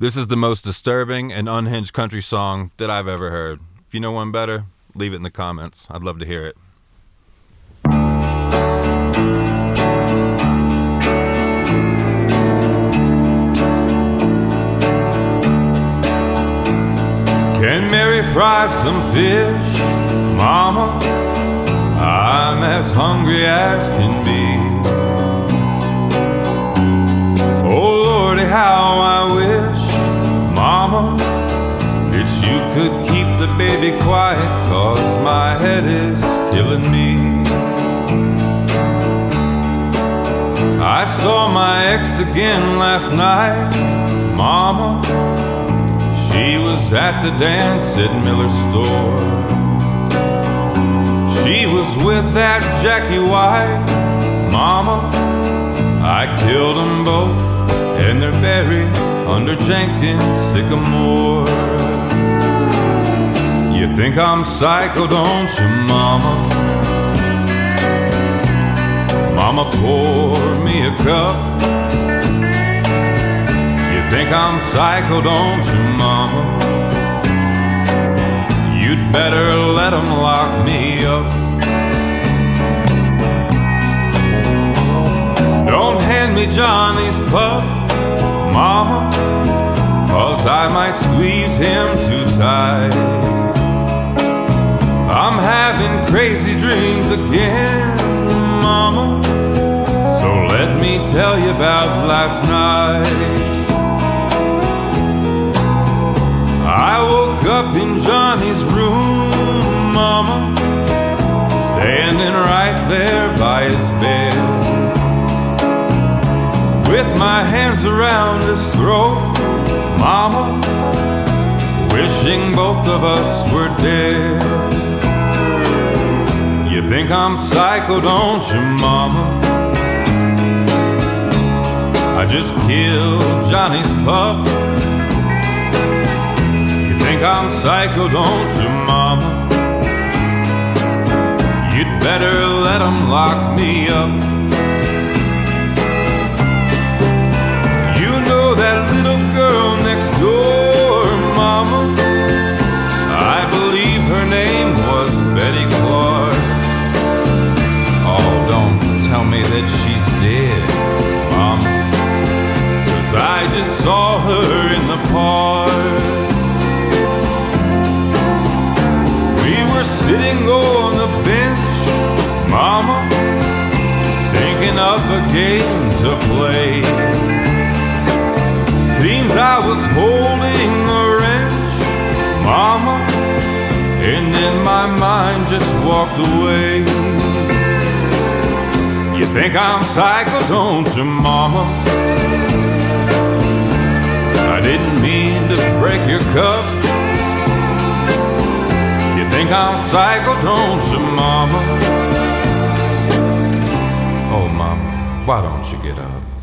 This is the most disturbing and unhinged country song that I've ever heard. If you know one better, leave it in the comments. I'd love to hear it. Can Mary fry some fish, Mama? I'm as hungry as can be. Baby quiet Cause my head is killing me. I saw my ex again last night Mama. She was at the dance at Miller's store. She was with that Jackie White Mama. I killed them both And they're buried under Jenkins sycamore you think I'm psycho, don't you, mama? Mama, pour me a cup. You think I'm psycho, don't you, mama? You'd better let them lock me up. Don't hand me Johnny's pup, mama, cause I might squeeze him too tight. Crazy dreams again, Mama. So let me tell you about last night. I woke up in Johnny's room, Mama, standing right there by his bed. With my hands around his throat, Mama, wishing both of us were dead. You think I'm psycho, don't you, mama? I just killed Johnny's pup. You think I'm psycho, don't you, mama? You'd better let them lock me up. Her in the park. We were sitting on the bench, Mama, thinking of a game to play. Seems I was holding a wrench, Mama, and then my mind just walked away. You think I'm psycho, don't you, mama? I didn't mean to break your cup. You think I'm psycho, don't you, mama? Oh, mama, why don't you get up?